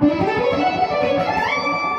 Música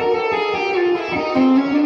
Música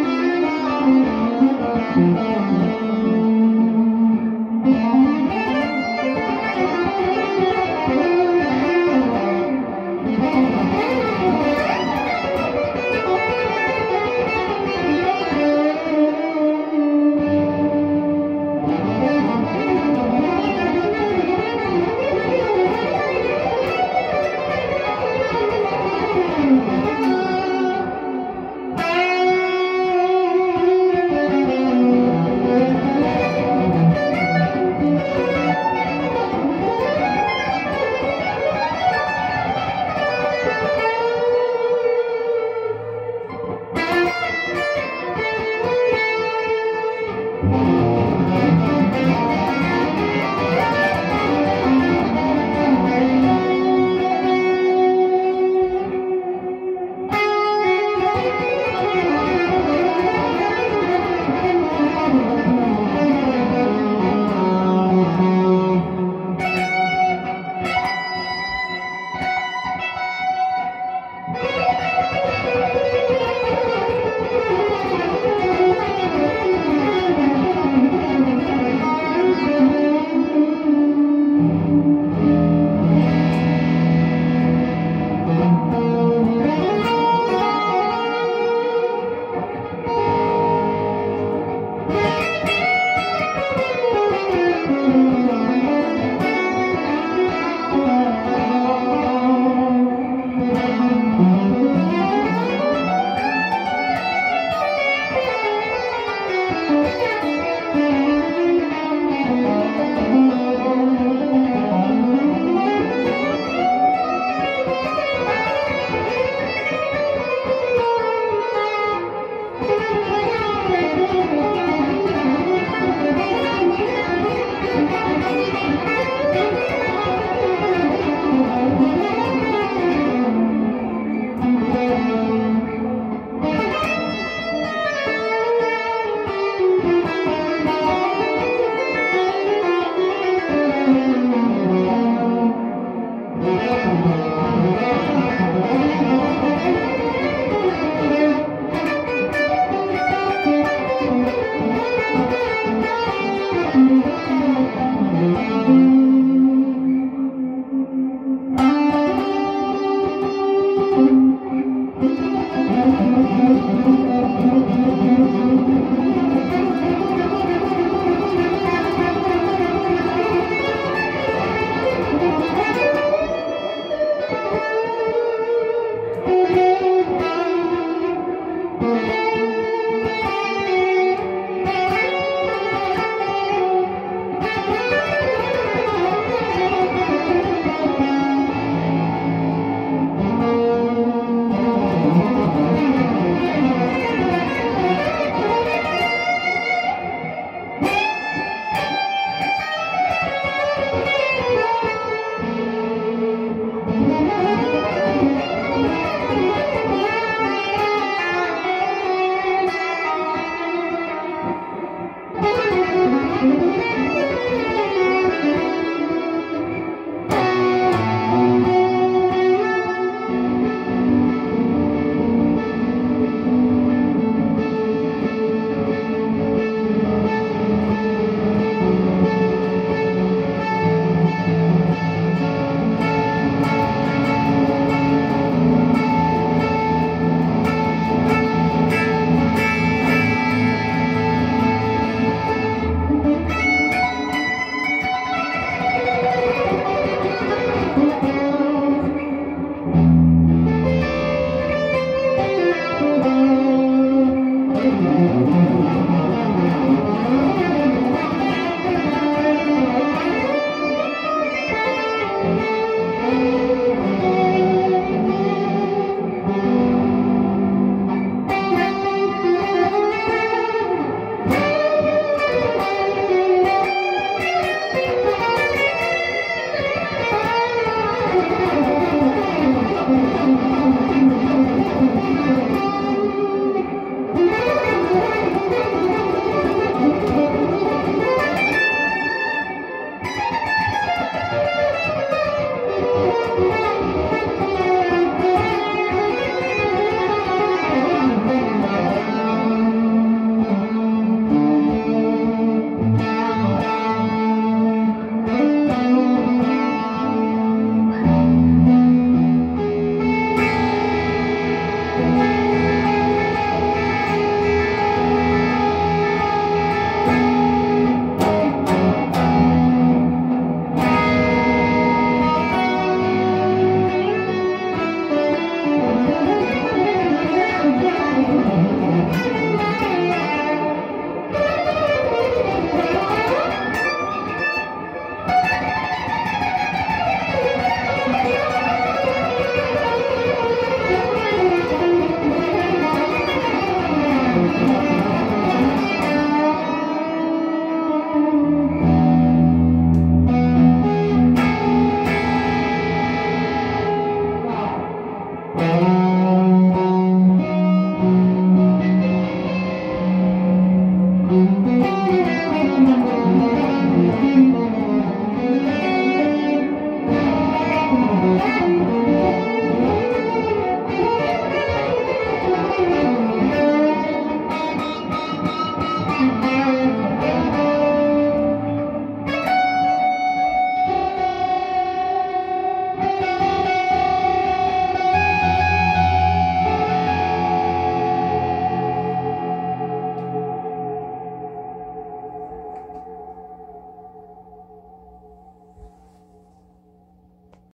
Mm-hmm.